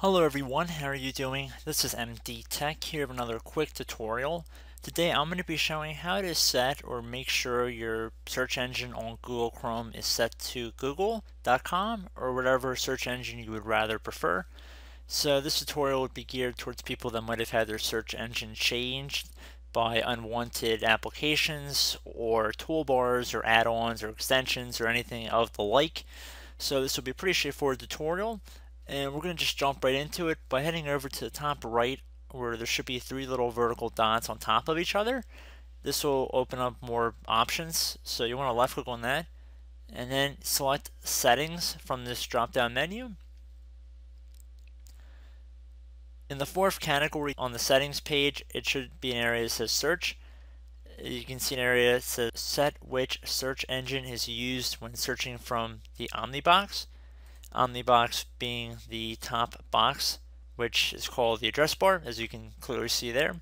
Hello everyone, how are you doing? This is MD Tech here with another quick tutorial. Today I'm going to be showing how to set or make sure your search engine on Google Chrome is set to google.com or whatever search engine you would rather prefer. So this tutorial would be geared towards people that might have had their search engine changed by unwanted applications or toolbars or add-ons or extensions or anything of the like. So this will be a pretty straightforward tutorial and we're going to just jump right into it by heading over to the top right where there should be three little vertical dots on top of each other. This will open up more options. So you want to left click on that and then select settings from this drop down menu. In the fourth category on the settings page, it should be an area that says search. You can see an area that says set which search engine is used when searching from the Omnibox. Omnibox being the top box, which is called the address bar, as you can clearly see there.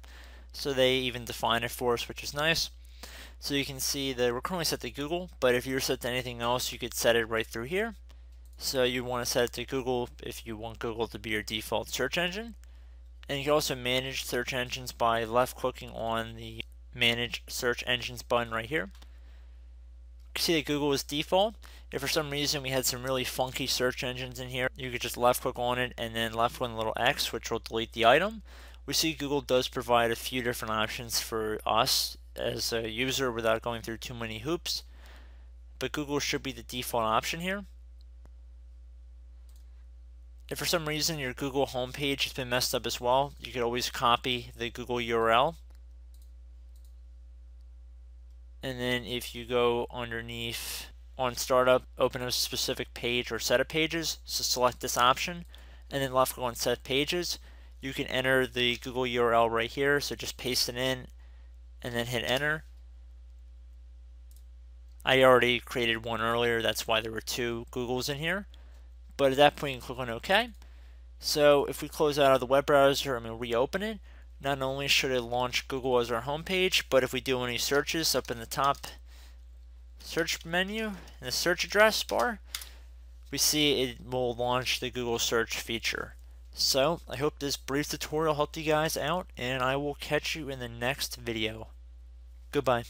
So they even define it for us, which is nice. So you can see that we're currently set to Google, but if you're set to anything else, you could set it right through here. So you want to set it to Google if you want Google to be your default search engine. And you can also manage search engines by left clicking on the manage search engines button right here see that Google is default. If for some reason we had some really funky search engines in here, you could just left click on it and then left click on the little X, which will delete the item. We see Google does provide a few different options for us as a user without going through too many hoops. But Google should be the default option here. If for some reason your Google homepage has been messed up as well, you could always copy the Google URL and then if you go underneath on startup, open a specific page or set of pages, so select this option, and then left click on set pages. You can enter the Google URL right here, so just paste it in and then hit enter. I already created one earlier, that's why there were two Googles in here. But at that point, you can click on OK. So if we close out of the web browser and we reopen it, not only should it launch Google as our homepage, but if we do any searches up in the top search menu, in the search address bar, we see it will launch the Google search feature. So I hope this brief tutorial helped you guys out and I will catch you in the next video. Goodbye.